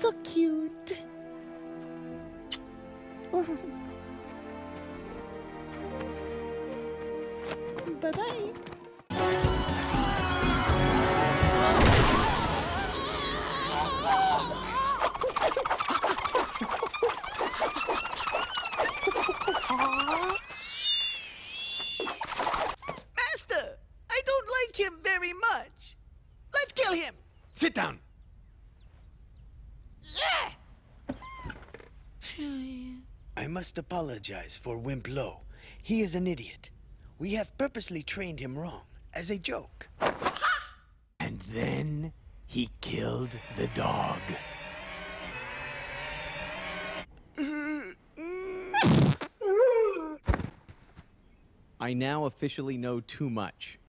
so cute. Bye-bye. Master, I don't like him very much. Let's kill him. Sit down. I must apologize for Wimp Lo. He is an idiot. We have purposely trained him wrong, as a joke. and then he killed the dog. I now officially know too much.